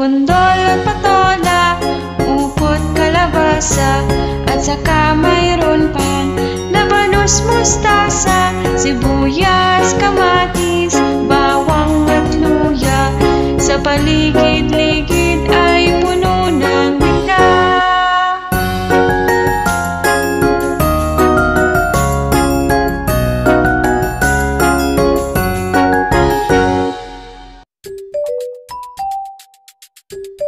Kundol at patola Upot, kalabasa At saka mayroon pang Labanos, mustasa Sibuyas, kamatis Bawang at luya. Sa paligid-ligid you